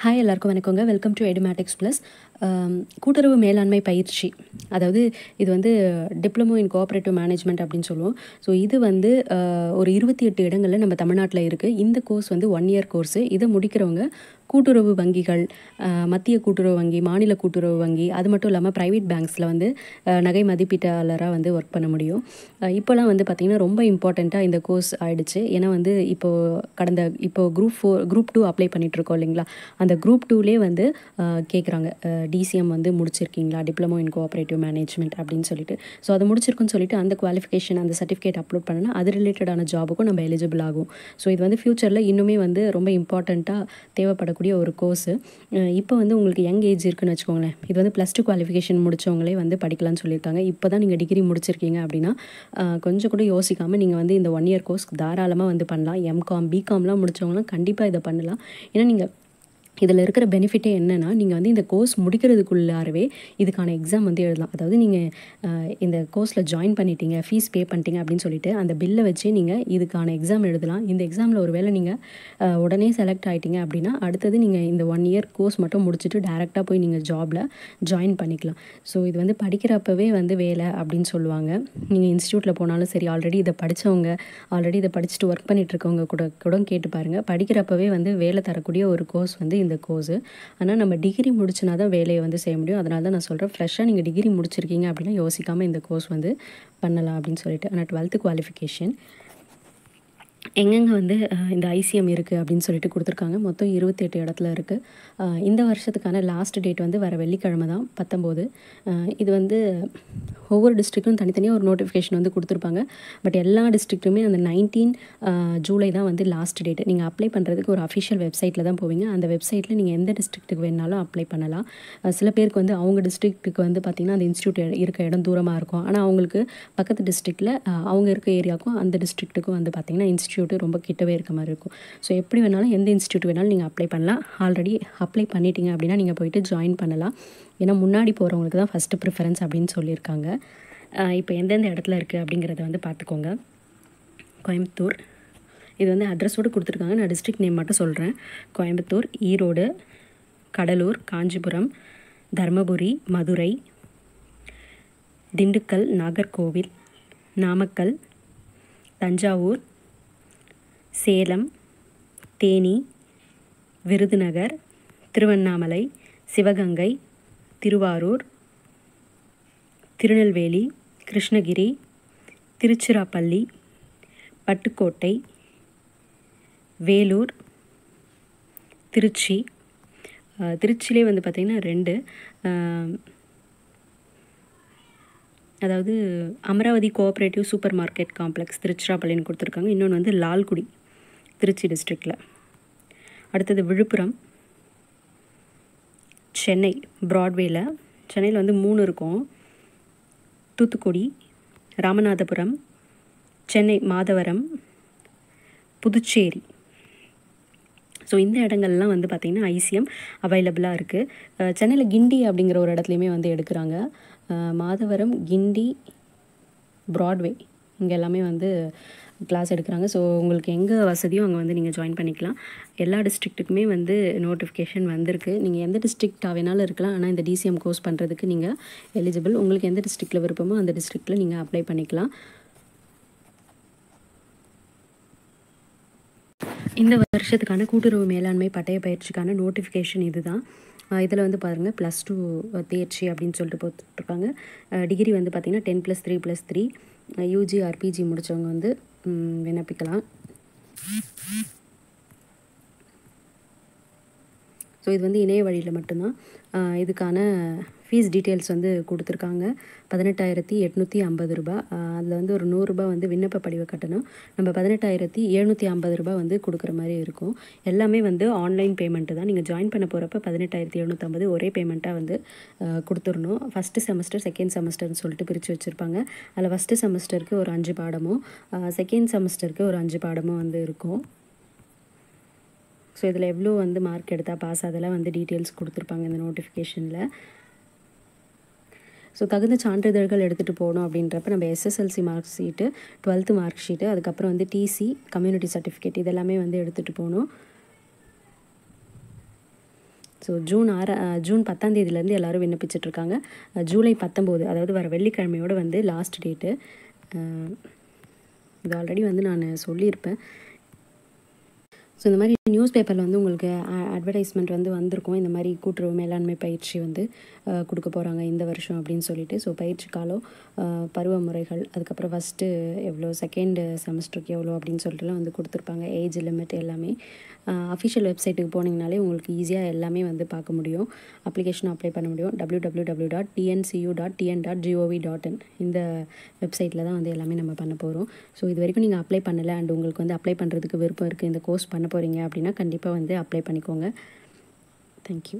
Hi எல்லாருக்கும் வணக்கங்க. Welcome to Edumatics plus கூட்டுறவு மேலாண்மை பயிற்சி. அதாவது இது வந்து டிப்ளமோ இன் கோஆப்ரேட்டிவ் மேனேஜ்மெண்ட் அப்படின்னு சொல்லுவோம். ஸோ இது வந்து uh, ஒரு இருபத்தி எட்டு இடங்களில் நம்ம தமிழ்நாட்டில் இருக்குது இந்த கோர்ஸ் வந்து ஒன் இயர் கோர்ஸு இதை முடிக்கிறவங்க கூட்டுறவு வங்கிகள் மத்திய கூட்டுறவு வங்கி மாநில கூட்டுறவு வங்கி அது மட்டும் இல்லாமல் ப்ரைவேட் பேங்க்ஸில் வந்து நகை மதிப்பீட்டாளராக வந்து ஒர்க் பண்ண முடியும். இப்போலாம் வந்து பார்த்திங்கன்னா ரொம்ப இம்பார்ட்டண்ட்டாக இந்த கோர்ஸ் ஆகிடுச்சு ஏன்னா வந்து இப்போது கடந்த இப்போ group four group two apply பண்ணிகிட்ருக்கோம் இல்லைங்களா? அந்த குரூப் டூலே வந்து கேட்குறாங்க டிசிஎம் வந்து முடிச்சிருக்கீங்களா? டிப்ளமோ இன் கோஆப்ரேட்டிவ் மேனேஜ்மெண்ட் அப்படின்னு சொல்லிட்டு. ஸோ அதை முடிச்சிருக்குன்னு சொல்லிட்டு அந்த குவாலிஃபிகேஷன் அந்த சர்டிஃபிகேட் அப்லோட் பண்ணனா அது ரிலேட்டடான ஜாபுக்கும் நம்ம எலிஜிபிள் ஆகும். ஸோ இது வந்து ஃப்யூச்சரில் இன்னுமே வந்து ரொம்ப இம்பார்ட்டண்ட்டாக பண்ணக்கூடிய ஒரு கோர்ஸு இப்போ வந்து உங்களுக்கு யங் ஏஜ் இருக்குன்னு வச்சுக்கோங்களேன். இது வந்து ப்ளஸ் டூ குவாலிஃபிகேஷன் முடிச்சவங்களே வந்து படிக்கலாம்னு சொல்லியிருக்காங்க. இப்போ தான் நீங்கள் டிகிரி முடிச்சிருக்கீங்க அப்படின்னா கொஞ்சம் கூட யோசிக்காமல் நீங்கள் வந்து இந்த ஒன் இயர் கோர்ஸ் தாராளமாக வந்து பண்ணலாம். எம்காம் பிகாம்லாம் முடிச்சவங்களாம் கண்டிப்பாக இதை பண்ணலாம். ஏன்னா நீங்கள் இதில் இருக்கிற பெனிஃபிட்டே என்னென்னா நீங்கள் வந்து இந்த கோர்ஸ் முடிக்கிறதுக்குள்ளாரவே இதுக்கான எக்ஸாம் வந்து எழுதலாம். அதாவது நீங்கள் இந்த கோர்ஸில் ஜாயின் பண்ணிட்டீங்க ஃபீஸ் பே பண்ணிட்டீங்க அப்படின்னு சொல்லிட்டு அந்த பில்லை வச்சு நீங்கள் இதுக்கான எக்ஸாம் எழுதலாம். இந்த எக்ஸாமில் ஒரு வேளை நீங்கள் உடனே செலக்ட் ஆகிட்டீங்க அப்படின்னா அடுத்தது நீங்கள் இந்த ஒன் இயர் கோர்ஸ் மட்டும் முடிச்சுட்டு டேரெக்டாக போய் நீங்கள் ஜாபில் ஜாயின் பண்ணிக்கலாம். ஸோ இது வந்து படிக்கிறப்பவே வந்து வேலை அப்படின்னு சொல்லுவாங்க. நீங்கள் இன்ஸ்டியூட்டில் போனாலும் சரி ஆல்ரெடி இதை படித்தவங்க ஆல்ரெடி இதை படிச்சுட்டு ஒர்க் பண்ணிகிட்ருக்கவங்க இருக்கவங்க கூட கூட கேட்டு பாருங்கள் படிக்கிறப்பவே வந்து வேலை தரக்கூடிய ஒரு கோர்ஸ் வந்து இந்த கோர்ஸு ஆனால் நம்ம டிகிரி முடிச்சுனா தான் வேலையை வந்து செய்ய முடியும். அதனால தான் நான் சொல்கிறேன் ஃப்ரெஷ்ஷாக நீங்கள் டிகிரி முடிச்சிருக்கீங்க அப்படின்னா யோசிக்காமல் இந்த கோர்ஸ் வந்து பண்ணலாம் அப்படின்னு சொல்லிட்டு. ஆனால் டுவெல்த்து குவாலிஃபிகேஷன் எங்கெங்கே வந்து இந்த ஐசிஎம் இருக்குது அப்படின்னு சொல்லிட்டு கொடுத்துருக்காங்க. மொத்தம் இருபத்தெட்டு இடத்துல இருக்குது இந்த வருஷத்துக்கான லாஸ்ட் டேட் வந்து வர வெள்ளிக்கிழமை தான் பத்தொம்போது. இது வந்து ஒவ்வொரு டிஸ்ட்ரிக்ட்டும் தனித்தனியாக ஒரு நோட்டிஃபிகேஷன் வந்து கொடுத்துருப்பாங்க. பட் எல்லா டிஸ்ட்ரிக்ட்டுமே அந்த நைன்டீன் ஜூலை தான் வந்து லாஸ்ட் டேட் நீங்கள் அப்ளை பண்ணுறதுக்கு ஒரு அஃபிஷியல் வெப்சைட்டில் தான் போவீங்க. அந்த வெப்சைட்டில் நீங்கள் எந்த டிஸ்ட்ரிக்ட்டுக்கு வேணாலும் அப்ளை பண்ணலாம். சில பேருக்கு வந்து அவங்க டிஸ்ட்ரிக்ட்டுக்கு வந்து பார்த்திங்கன்னா அந்த இன்ஸ்டியூட் இருக்க இடம் தூரமாக இருக்கும். ஆனால் அவங்களுக்கு பக்கத்து டிஸ்ட்ரிக்டில் அவங்க இருக்க ஏரியாவுக்கும் அந்த டிஸ்ட்ரிக்ட்டுக்கும் வந்து பார்த்திங்கன்னா இன்ஸ்டியூட் இன்ஸ்டியூட்டு ரொம்ப கிட்டவே இருக்க மாதிரி இருக்கும். ஸோ எப்படி வேணாலும் எந்த இன்ஸ்டியூட் வேணாலும் நீங்கள் அப்ளை பண்ணலாம். ஆல்ரெடி அப்ளை பண்ணிட்டீங்க அப்படின்னா நீங்கள் போயிட்டு ஜாயின் பண்ணலாம். ஏன்னா முன்னாடி போகிறவங்களுக்கு தான் ஃபஸ்ட்டு ப்ரிஃபரன்ஸ் அப்படின்னு சொல்லியிருக்காங்க. இப்போ எந்தெந்த இடத்துல இருக்குது அப்படிங்கிறத வந்து பார்த்துக்கோங்க. கோயம்புத்தூர். இது வந்து அட்ரஸோடு கொடுத்துருக்காங்க. நான் டிஸ்ட்ரிக்ட் நேம் மட்டும் சொல்கிறேன் கோயம்புத்தூர் ஈரோடு கடலூர் காஞ்சிபுரம் தர்மபுரி மதுரை திண்டுக்கல் நாகர்கோவில் நாமக்கல் தஞ்சாவூர் சேலம் தேனி விருதுநகர் திருவண்ணாமலை சிவகங்கை திருவாரூர் திருநெல்வேலி கிருஷ்ணகிரி திருச்சிராப்பள்ளி பட்டுக்கோட்டை வேலூர் திருச்சி. திருச்சியிலே வந்து பார்த்திங்கன்னா ரெண்டு. அதாவது Amaravathi cooperative super market complex திருச்சிராப்பள்ளின்னு கொடுத்துருக்காங்க. இன்னொன்று வந்து லால்குடி. திருச்சி டிஸ்ட்ரிக்டில் அடுத்தது விழுப்புரம். சென்னை ப்ராட்வேயில் சென்னையில் வந்து மூணு இருக்கும். தூத்துக்குடி ராமநாதபுரம் சென்னை மாதவரம் புதுச்சேரி. ஸோ இந்த இடங்கள்லாம் வந்து பார்த்திங்கன்னா ஐசிஎம் அவைலபிளாக இருக்குது சென்னையில் கிண்டி அப்படிங்கிற ஒரு இடத்துலையுமே வந்து எடுக்கிறாங்க. மாதவரம் கிண்டி ப்ராட்வே இங்கே எல்லாமே வந்து கிளாஸ் எடுக்கிறாங்க. ஸோ உங்களுக்கு எங்கே வசதியோ அங்கே வந்து நீங்கள் ஜாயின் பண்ணிக்கலாம். எல்லா டிஸ்ட்ரிக்ட்டுக்குமே வந்து நோட்டிஃபிகேஷன் வந்திருக்கு. நீங்கள் எந்த டிஸ்ட்ரிக்டாக வேணாலும் இருக்கலாம். ஆனால் இந்த டிசிஎம் கோர்ஸ் பண்ணுறதுக்கு நீங்கள் எலிஜிபிள் உங்களுக்கு எந்த டிஸ்ட்ரிக்டில் விருப்பமோ அந்த டிஸ்ட்ரிக்டில் நீங்கள் அப்ளை பண்ணிக்கலாம். இந்த வருஷத்துக்கான கூட்டுறவு மேலாண்மை பட்டய பயிற்சிக்கான நோட்டிஃபிகேஷன் இதுதான். இதில் வந்து பாருங்கள் ப்ளஸ் டூ தேர்ச்சி அப்படின்னு சொல்லிட்டு போட்டுருக்காங்க. டிகிரி வந்து பார்த்திங்கன்னா ten plus three plus three UG or PG முடித்தவங்க வந்து விண்ணப்பிக்கலாம். ஸோ இது வந்து இணைய வழியில் மட்டும்தான். ஆஹ் இதுக்கான ஃபீஸ் டீட்டெயில்ஸ் வந்து கொடுத்துருக்காங்க. பதினெட்டாயிரத்தி எட்நூற்றி ஐம்பது ரூபா. அதில் வந்து ஒரு நூறுரூபா வந்து விண்ணப்ப படிவ கட்டணம். நம்ம பதினெட்டாயிரத்தி எழுநூற்றி ஐம்பது ரூபா வந்து கொடுக்குற மாதிரி இருக்கும். எல்லாமே வந்து ஆன்லைன் பேமெண்ட்டு தான். நீங்கள் ஜாயின் பண்ண போகிறப்ப பதினெட்டாயிரத்தி எழுநூற்றம்பது ஒரே பேமெண்ட்டாக வந்து கொடுத்துடணும். ஃபஸ்ட்டு செமஸ்டர் செகண்ட் செமஸ்டர்னு சொல்லிட்டு பிரித்து வச்சுருப்பாங்க. அதில் ஃபஸ்ட்டு செமஸ்டருக்கு ஒரு அஞ்சு பாடமும் செகண்ட் செமஸ்டருக்கு ஒரு அஞ்சு பாடமும் வந்து இருக்கும். ஸோ இதில் எவ்வளோ வந்து மார்க் எடுத்தால் பாஸ் அதெல்லாம் வந்து டீட்டெயில்ஸ் கொடுத்துருப்பாங்க இந்த நோட்டிஃபிகேஷனில் ஸோ தகுந்த சான்றிதழ்கள் எடுத்துகிட்டு போகணும் அப்படின்றப்ப நம்ம SSLC mark sheet twelfth mark sheet அதுக்கப்புறம் வந்து டிசி கம்யூனிட்டி சர்டிஃபிகேட் இதெல்லாமே வந்து எடுத்துகிட்டு போகணும். ஸோ ஜூன் ஆறு ஜூன் பத்தாம் தேதியிலேருந்து எல்லோரும் விண்ணப்பிச்சிட்ருக்காங்க. ஜூலை பத்தொம்போது அதாவது வர வெள்ளிக்கிழமையோட வந்து லாஸ்ட் டேட்டு இது ஆல்ரெடி வந்து நான் சொல்லியிருப்பேன். ஸோ இந்த மாதிரி நியூஸ் பேப்பரில் வந்து உங்களுக்கு அட்வர்டைஸ்மெண்ட் வந்து வந்திருக்கும். இந்த மாதிரி கூட்டுறவு மேலாண்மை பயிற்சி வந்து கொடுக்க போகிறாங்க இந்த வருஷம் அப்படின்னு சொல்லிட்டு. ஸோ பயிற்சி காலம் பருவ முறைகள் அதுக்கப்புறம் ஃபஸ்ட்டு எவ்வளோ செகண்ட் செமஸ்டருக்கு எவ்வளோ அப்படின்னு சொல்லிட்டுலாம் வந்து கொடுத்துருப்பாங்க. ஏஜ் லிமிட் எல்லாமே. அஃபிஷியல் வெப்சைட்டுக்கு போனீங்கனாலே உங்களுக்கு ஈஸியாக எல்லாமே வந்து பார்க்க முடியும். அப்ளிகேஷன் அப்ளை பண்ண முடியும். W W W dot TNCU dot TN dot GOV dot in இந்த வெப்சைட்டில் தான் வந்து எல்லாமே நம்ம பண்ண போகிறோம் ஸோ இது வரைக்கும் நீங்கள் அப்ளை பண்ணலை அண்ட் உங்களுக்கு வந்து அப்ளை பண்ணுறதுக்கு விருப்பம் இருக்குது இந்த கோர்ஸ் பண்ண போகிறீங்க அப்படின்னா கண்டிப்பாக வந்து அப்ளை பண்ணிக்கோங்க. தேங்க்யூ